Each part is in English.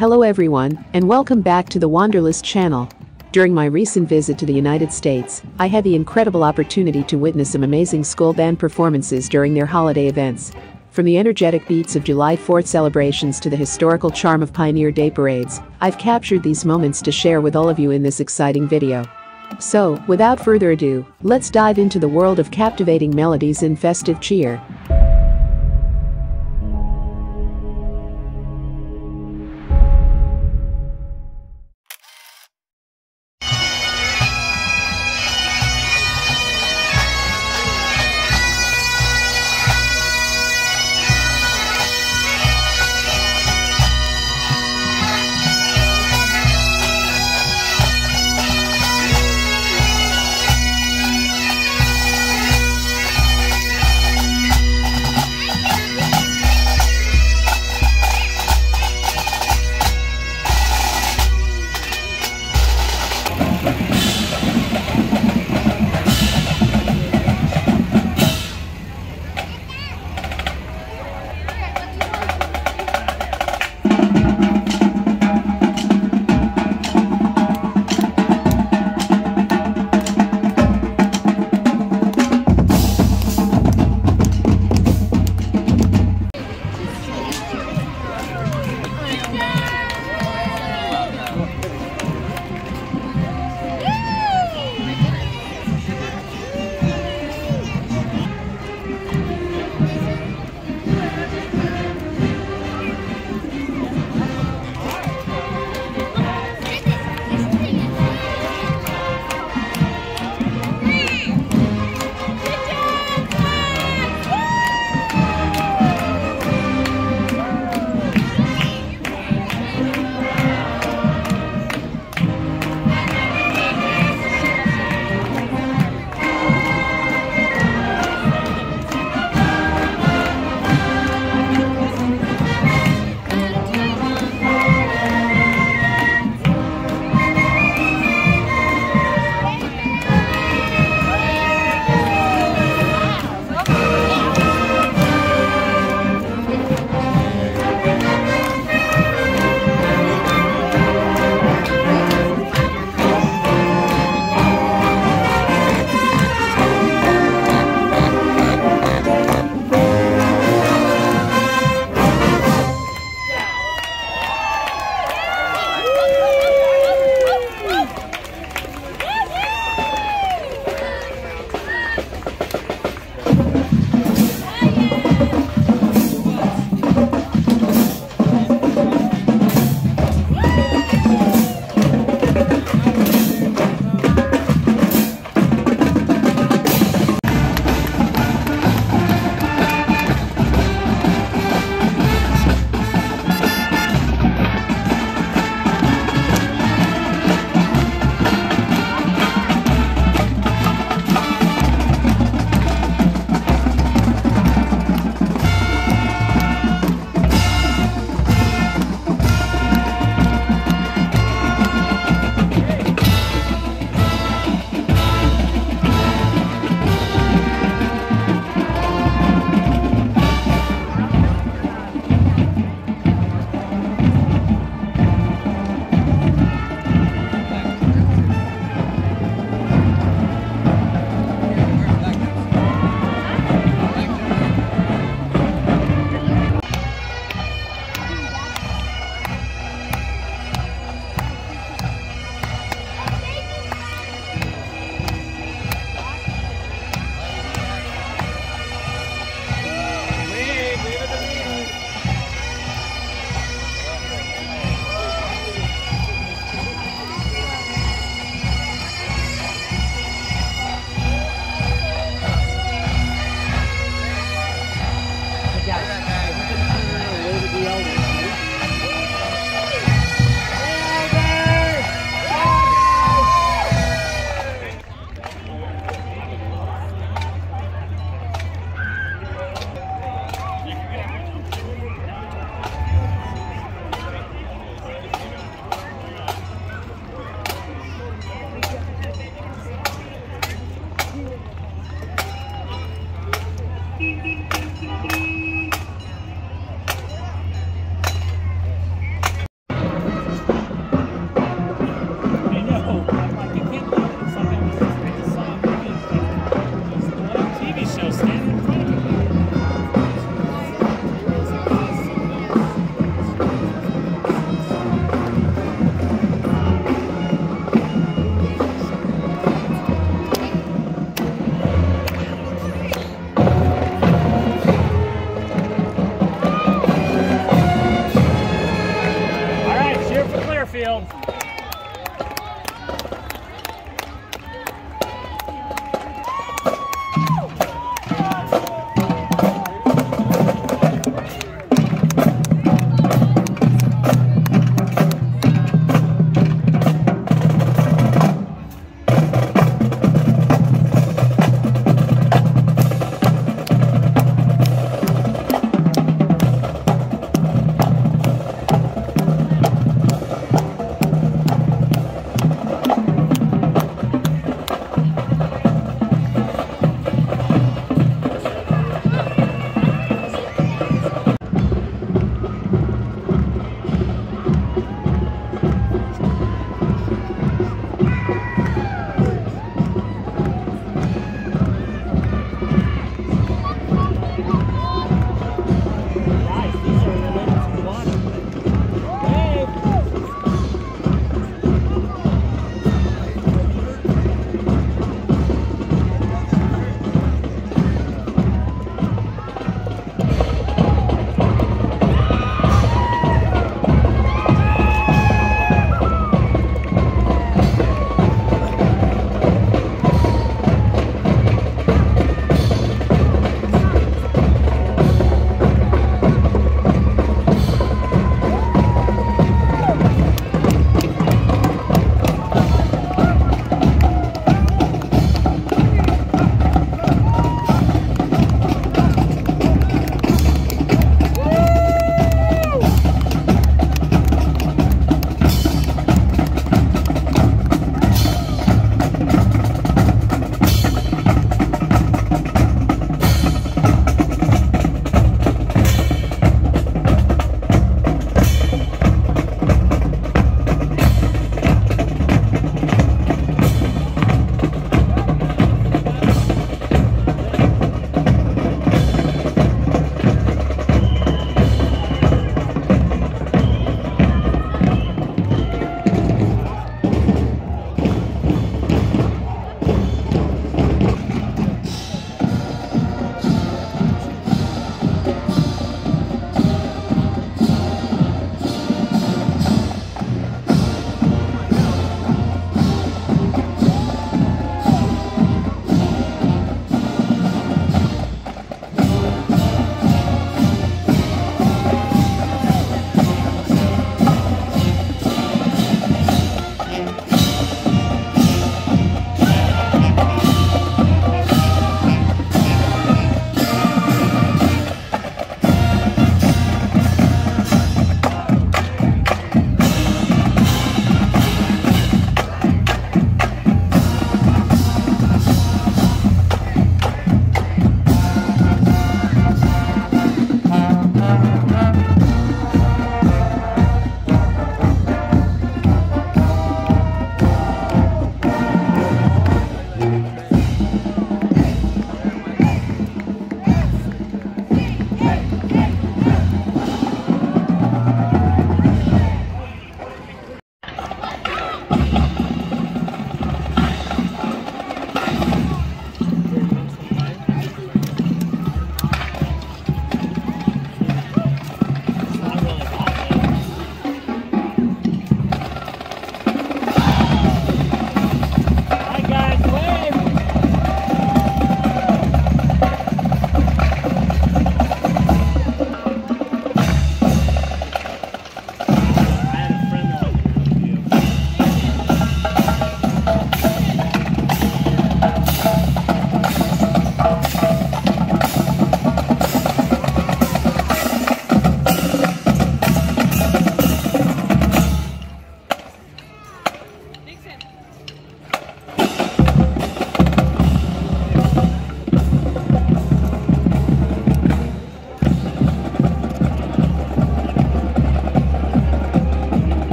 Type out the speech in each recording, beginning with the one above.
Hello everyone, and welcome back to the Wanderlust channel. During my recent visit to the United States, I had the incredible opportunity to witness some amazing school band performances during their holiday events. From the energetic beats of July 4th celebrations to the historical charm of Pioneer Day parades, I've captured these moments to share with all of you in this exciting video. So, without further ado, let's dive into the world of captivating melodies and festive cheer.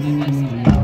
These